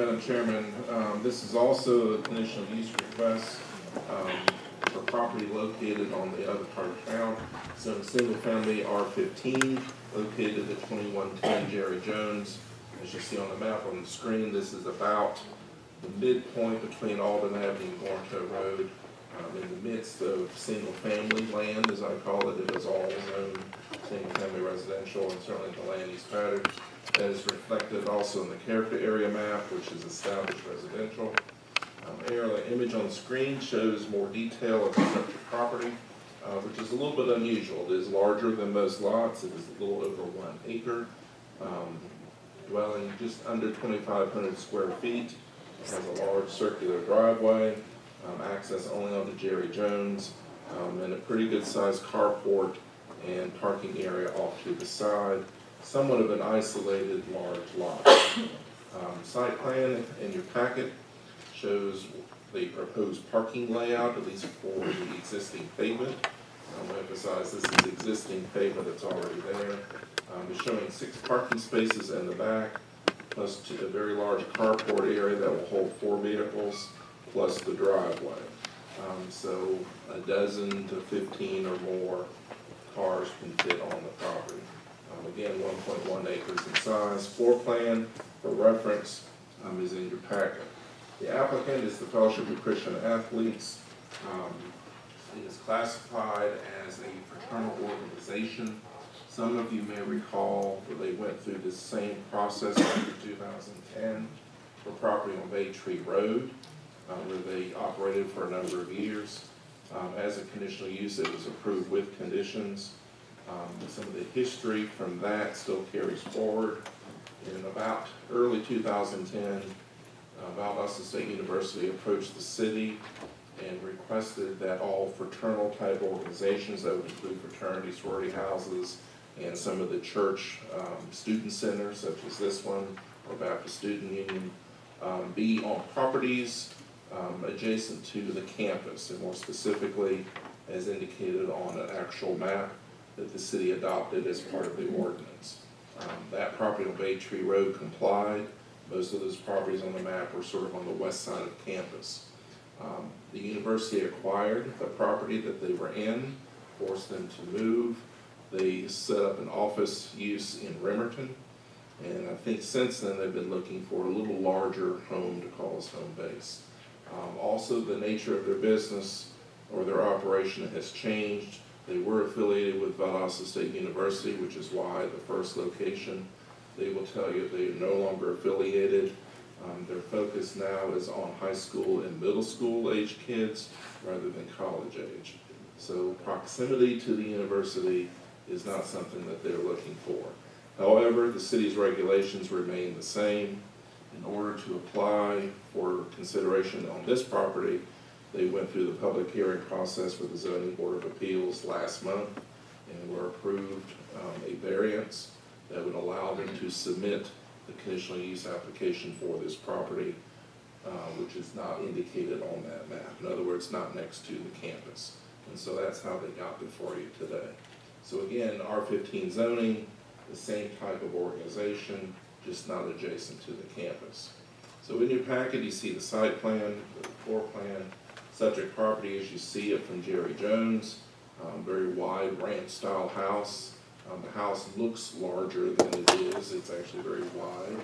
Madam Chairman, um, this is also a conditional use request, um, for property located on the other part of town. So in single family R fifteen, located at twenty-one ten Jerry Jones. As you see on the map on the screen, this is about the midpoint between Alden Avenue and Gornto Road. Um, in the midst of single-family land, as I call it, it is all zoned single-family residential and certainly the land use pattern. That is reflected also in the character area map, which is established residential. Um, here, the image on the screen shows more detail of the property, uh, which is a little bit unusual. It is larger than most lots, it is a little over one acre. Um, dwelling just under twenty-five hundred square feet, It has a large circular driveway, um, access only onto Jerry Jones, um, and a pretty good sized carport and parking area off to the side, somewhat of an isolated large lot. Um, site plan in your packet shows the proposed parking layout, at least for the existing pavement. I'm gonna emphasize this is existing pavement that's already there. Um, it's showing six parking spaces in the back, plus to a very large carport area that will hold four vehicles, plus the driveway. Um, so a dozen to fifteen or more cars can fit on the property. Um, again, one point one acres in size. Floor plan, for reference, um, is in your packet. The applicant is the Fellowship of Christian Athletes. Um, It is classified as a fraternal organization. Some of you may recall that they went through the same process after two thousand ten for property on Bay Tree Road, uh, where they operated for a number of years. Um, As a conditional use, it was approved with conditions. Um, Some of the history from that still carries forward. In about early two thousand ten, uh, Valdosta State University approached the city and requested that all fraternal type organizations, that would include fraternity, sorority houses, and some of the church, um, student centers such as this one, or Baptist Student Union, um, be on properties, um, adjacent to the campus, and more specifically, as indicated on an actual map that the city adopted as part of the ordinance. Um, that property on Bay Tree Road complied, most of those properties on the map were sort of on the west side of campus. Um, The university acquired the property that they were in, forced them to move. They set up an office use in Bremerton. And I think since then, they've been looking for a little larger home to call as home base. Um, Also, the nature of their business or their operation has changed. They were affiliated with Valdosta State University, which is why the first location they will tell you they are no longer affiliated. Um, their focus now is on high school and middle school age kids rather than college age. So proximity to the university is not something that they're looking for. However, the city's regulations remain the same. In order to apply for consideration on this property, they went through the public hearing process with the zoning board of appeals last month and were approved um, a variance that would allow them to submit the conditional use application for this property, uh, which is not indicated on that map. In other words, not next to the campus. And so that's how they got before you today. So again, R fifteen zoning, the same type of organization, just not adjacent to the campus. So in your packet, you see the site plan, the floor plan, subject property as you see it from Jerry Jones, um, very wide ranch-style house. Um, the house looks larger than it is, it's actually very wide.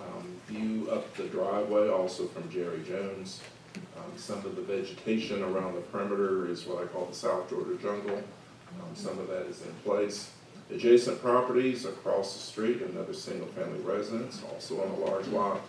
Um, view up the driveway also from Jerry Jones. Um, some of the vegetation around the perimeter is what I call the South Georgia jungle. Um, some of that is in place. Adjacent properties across the street, another single-family residence, also on a large lot,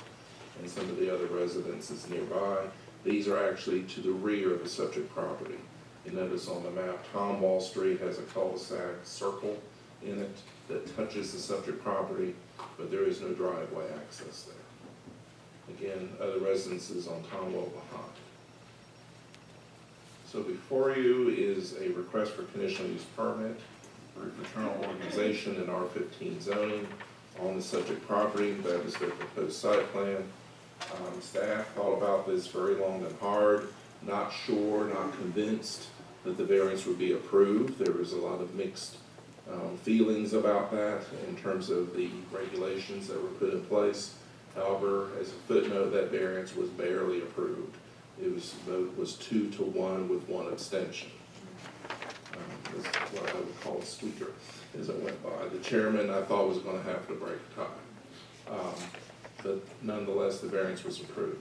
and some of the other residences nearby. These are actually to the rear of the subject property. You notice on the map, Tom Wall Street has a cul-de-sac circle in it that touches the subject property, but there is no driveway access there. Again, other residences on Tom Wall behind. So before you is a request for conditional use permit for fraternal organization in R fifteen zoning on the subject property, that is their proposed site plan. Um, staff thought about this very long and hard, not sure, not convinced that the variance would be approved. There was a lot of mixed, um, feelings about that in terms of the regulations that were put in place. However, as a footnote, that variance was barely approved. It was, vote was two to one with one abstention. Um, That's what I would call a squeaker as it went by. The chairman, I thought was gonna have to break a tie. Um, But nonetheless, the variance was approved.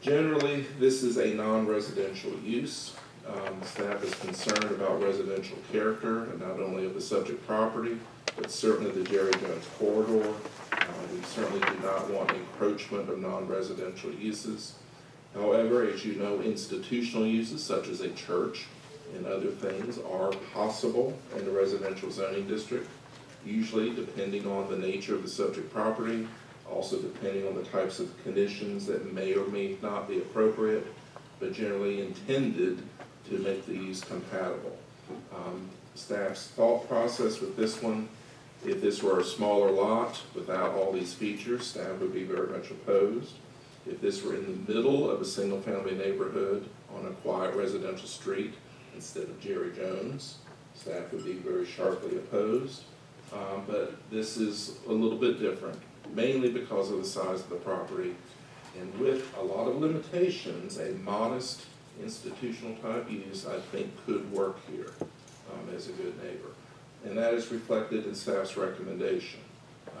Generally, this is a non-residential use. Um, Staff is concerned about residential character, and not only of the subject property, but certainly the Jerry Jones corridor. Uh, We certainly do not want encroachment of non-residential uses. However, as you know, institutional uses such as a church and other things are possible in the residential zoning district. Usually depending on the nature of the subject property, also depending on the types of conditions that may or may not be appropriate, but generally intended to make the use compatible. Um, Staff's thought process with this one, if this were a smaller lot without all these features, staff would be very much opposed. If this were in the middle of a single-family neighborhood on a quiet residential street instead of Jerry Jones, staff would be very sharply opposed. Um, but this is a little bit different, mainly because of the size of the property. And with a lot of limitations, a modest institutional type use, I think, could work here, um, as a good neighbor. And that is reflected in staff's recommendation,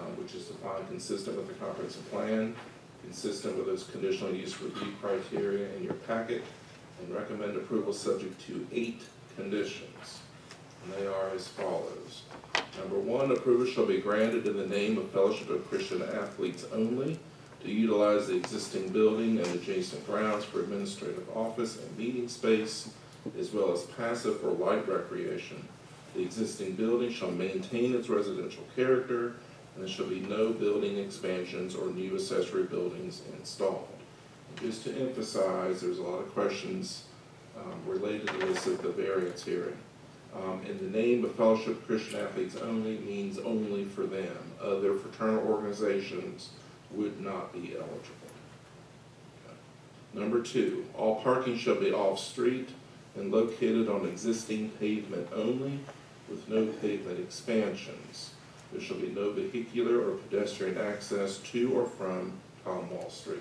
um, which is to find consistent with the comprehensive plan, consistent with those conditional use review criteria in your packet, and recommend approval subject to eight conditions. And they are as follows. Number one, approval shall be granted in the name of Fellowship of Christian Athletes only to utilize the existing building and adjacent grounds for administrative office and meeting space, as well as passive or light recreation. The existing building shall maintain its residential character, and there shall be no building expansions or new accessory buildings installed. And Just to emphasize, there's a lot of questions um, related to this at the variance hearing. Um, In the name of Fellowship Christian Athletes only means only for them. Other fraternal organizations would not be eligible. Okay. Number two, all parking shall be off-street and located on existing pavement only with no pavement expansions. There shall be no vehicular or pedestrian access to or from Tom Wall Street.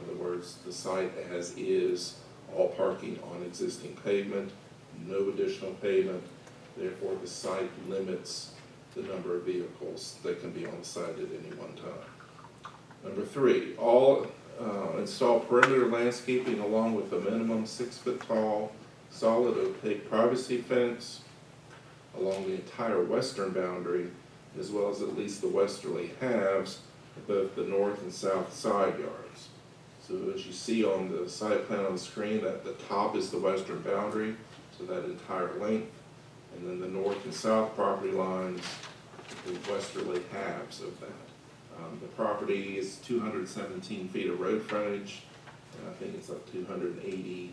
In other words, the site as is, all parking on existing pavement, no additional pavement. Therefore, the site limits the number of vehicles that can be on site at any one time. Number three, all uh, install perimeter landscaping along with a minimum six-foot tall, solid opaque privacy fence along the entire western boundary, as well as at least the westerly halves of both the north and south side yards. So as you see on the site plan on the screen, that the top is the western boundary, so that entire length, and then the north and south property lines, the westerly halves of that. Um, the property is two hundred and seventeen feet of road frontage, and I think it's up two hundred and eighty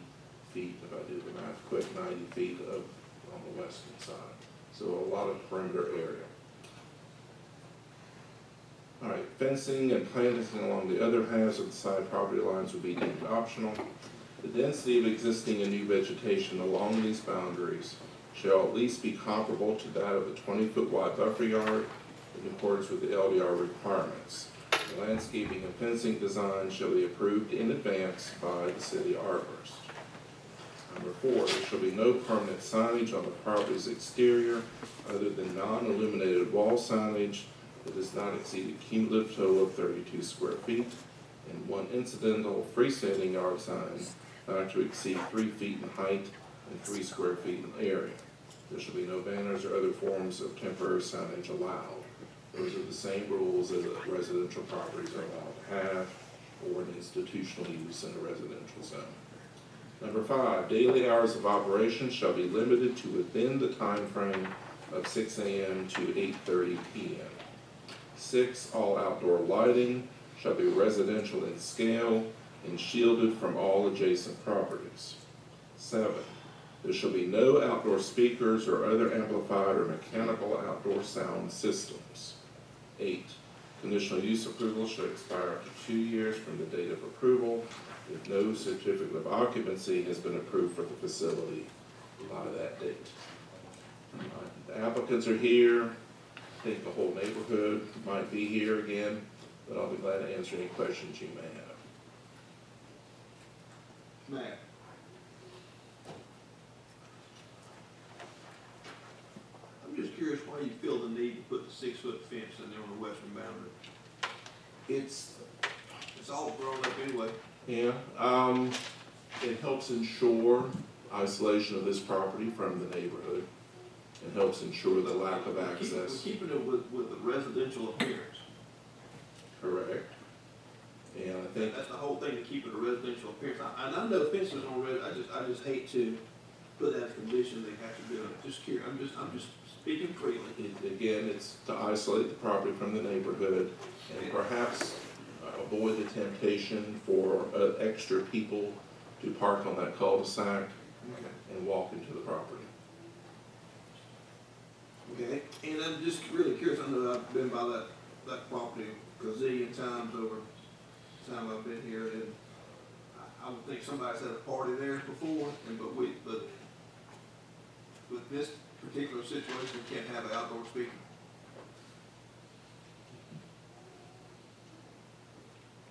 feet, if I do the math quick, ninety feet of, on the western side. So a lot of perimeter area. All right, fencing and planting along the other halves of the side property lines would be deemed optional. The density of existing and new vegetation along these boundaries shall at least be comparable to that of a twenty-foot wide buffer yard in accordance with the LDR requirements. The landscaping and fencing design shall be approved in advance by the city arborist. Number four, there shall be no permanent signage on the property's exterior other than non-illuminated wall signage that does not exceed a cumulative total of thirty-two square feet, and one incidental freestanding yard sign not to exceed three feet in height and three square feet in area. There shall be no banners or other forms of temporary signage allowed. Those are the same rules as residential properties are allowed to have or an institutional use in a residential zone. Number five, daily hours of operation shall be limited to within the time frame of six AM to eight thirty PM. Six, all outdoor lighting shall be residential in scale and shielded from all adjacent properties. Seven, there shall be no outdoor speakers or other amplified or mechanical outdoor sound systems. Eight, conditional use approval shall expire after two years from the date of approval if no certificate of occupancy has been approved for the facility by that date. The applicants are here, I think the whole neighborhood might be here again. but I'll be glad to answer any questions you may have. I'm just curious why you feel the need to put the six-foot fence in there on the western boundary. It's, It's all grown up anyway. yeah, um, it helps ensure isolation of this property from the neighborhood. It helps ensure the lack of We're keep- We're access, keeping it with, with the residential appearance. correct? And I think, That's the whole thing, to keep it a residential appearance. I- And I know fences on red, I just, I just hate to put that condition they have to do it. Just curious, I'm just, I'm just speaking freely. again, it's to isolate the property from the neighborhood and perhaps uh, avoid the temptation for, uh, extra people to park on that cul-de-sac Okay. and walk into the property. Okay, and I'm just really curious, I know I've been by that, that property a gazillion times over time I've been here, and I, I would think somebody's had a party there before, and, but we, but with this particular situation, we can't have an outdoor speaker.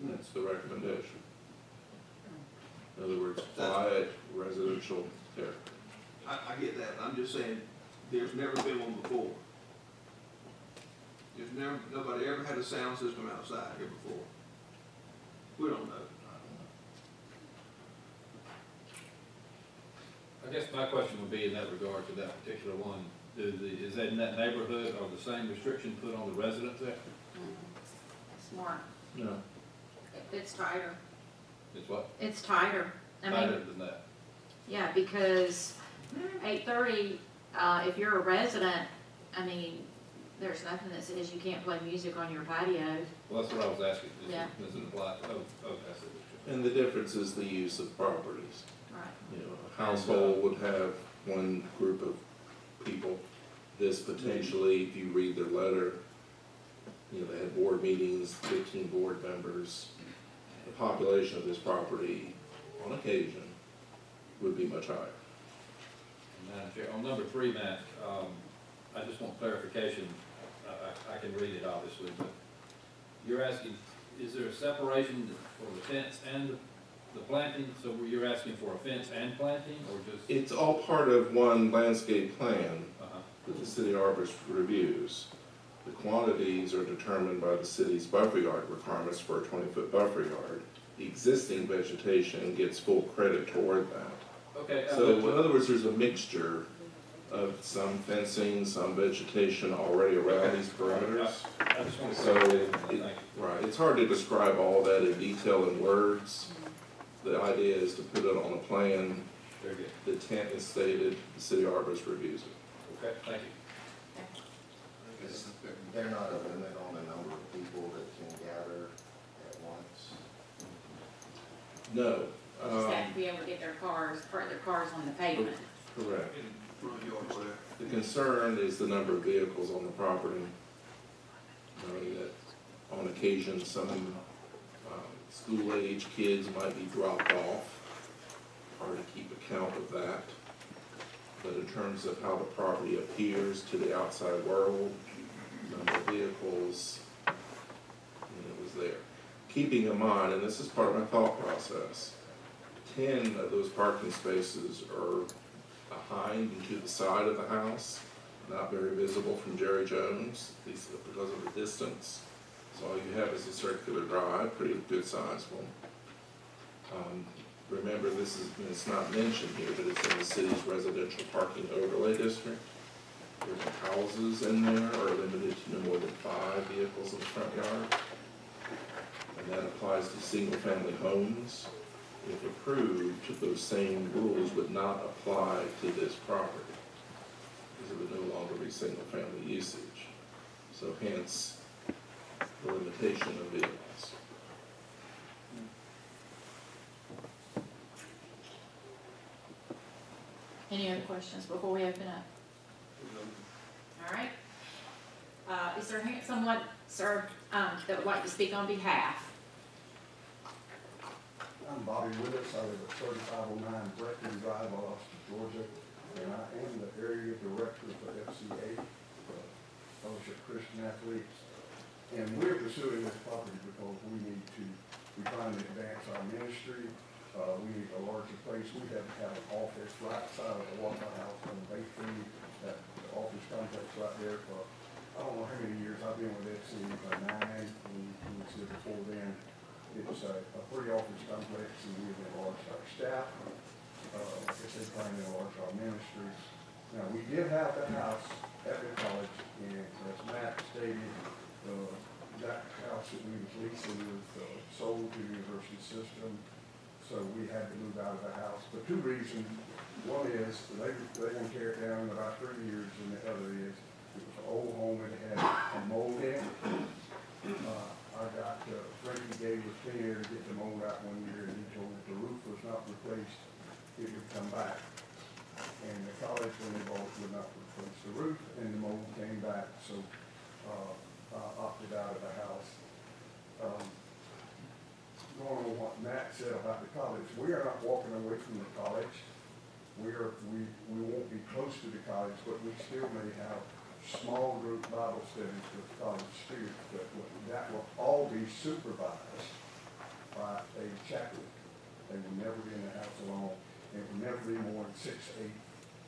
That's the recommendation. In other words, quiet residential area. I, I get that, I'm just saying, there's never been one before. There's never, nobody ever had a sound system outside here before. We don't know. I guess my question would be in that regard to that particular one, do the, is that in that neighborhood, are the same restrictions put on the residents there? It's more, No. it's tighter, It's what, it's tighter. I tighter mean, than that? yeah, because eight thirty, uh, if you're a resident, I mean, there's nothing that says you can't play music on your patio. Well, that's what I was asking, does Yeah. it, does it apply, to- oh, oh, that's it. And the difference is the use of properties. Right. You know, a household would have one group of people. This potentially, if you read their letter, you know, they had board meetings, fifteen board members. The population of this property, on occasion, would be much higher. Madam Chair, on number three, Matt, um, I just want clarification, I, can read it obviously, but you're asking, is there a separation for the fence and the- the planting? So you're asking for a fence and planting, or just? It's all part of one landscape plan Uh-huh. that the city arborist reviews. The quantities are determined by the city's buffer yard requirements for a twenty-foot buffer yard. The existing vegetation gets full credit toward that. Okay. uh, So in other words, there's a mixture of some fencing, some vegetation already around these perimeters. I just want to. So, clarify it- that. Thank you. right, it's hard to describe all that in detail in words. The idea is to put it on a plan, Very good. the intent is stated, the city arborist reviews it. Okay, thank you. Is there not a limit on the number of people that can gather at once? No, They Just have um, to be able to get their cars, park their cars on the pavement. correct. The concern is the number of vehicles on the property. Knowing that on occasion, some, um, school-age kids might be dropped off. Hard to keep account of that. But in terms of how the property appears to the outside world, number of vehicles, know, was there. Keeping in mind, and this is part of my thought process, ten of those parking spaces are behind and to the side of the house, not very visible from Jerry Jones, because of the distance. So all you have is a circular drive, pretty good sized one. Um, remember, this is, it's not mentioned here, but it's in the city's residential parking overlay district. Your houses in there are limited to no more than five vehicles in the front yard. And that applies to single-family homes. If approved, those same rules would not apply to this property. Because it would no longer be single-family usage. So hence, the limitation of vehicles. Any other questions before we open up? All right. Uh, is there someone, sir, um, that would like to speak on behalf? I'm Bobby Willis, I live at thirty-five oh nine Brecken Drive, Austin, Georgia, and I am the area director for FCA, for Fellowship Christian Athletes. And we're pursuing this property because we need to, we to advance our ministry. Uh, we need a larger place. We have to have an office right side of the Waffle House on Street, that office complex right there for, I don't know how many years I've been with FC, uh, nine, and we here before then. It's a, a pretty office complex and we've enlarged our staff. Uh, like I said, trying to enlarge our ministries. Now, we did have the house at the college, and as Matt stated, uh, that house that we was leasing was, uh, sold to the university system, so we had to move out of the house for two reasons. One is, they, they gonna tear it down in about three years, and the other is, it was an old home and it had a mold in it. Uh, I got, uh, Frankie gave us ten to get the mold out one year, and he told if the roof was not replaced, it would come back. And the college, when bought, would not replace the roof, and the mold came back, so, uh, I opted out of the house. Um, Going on what Matt said about the college, we are not walking away from the college. We are, we, we won't be close to the college, but we still may have small group Bible studies with college students, but that will all be supervised by a chaplain. They will never be in the house alone, it will never be more than six, eight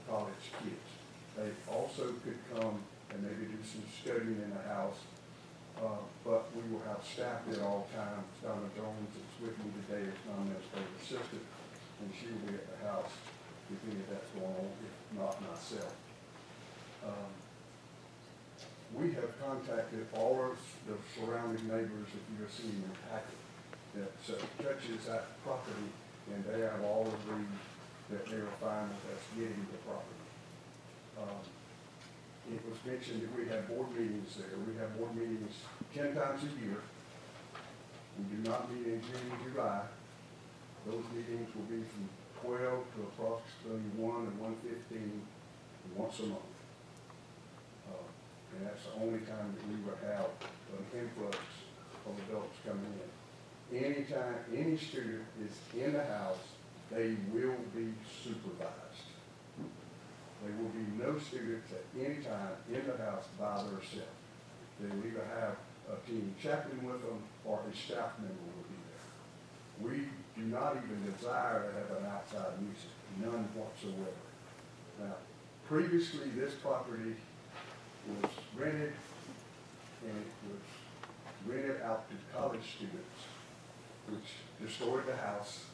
college kids. They also could come and maybe do some studying in the house, uh, but we will have staff at all times. Donna Jones is with me today as non-administrative assistant, and she will be at the house if any of that's going on, if not myself. Um, We have contacted all of the surrounding neighbors, if you're seeing in the packet, that uh, touches that property, and they have all agreed that they are fine with us getting the property. Um, It was mentioned that we have board meetings there, we have board meetings ten times a year. We do not meet in June and July. Those meetings will be from twelve to approximately one and 1.15 once a month. And that's the only time that we would have an influx of adults coming in. Anytime any student is in the house, they will be supervised. There will be no students at any time in the house by themselves. They will either have a team chaplain with them or a staff member will be there. We do not even desire to have an outside music, none whatsoever. Now, previously, this property was rented, and it was rented out to college students, which destroyed the house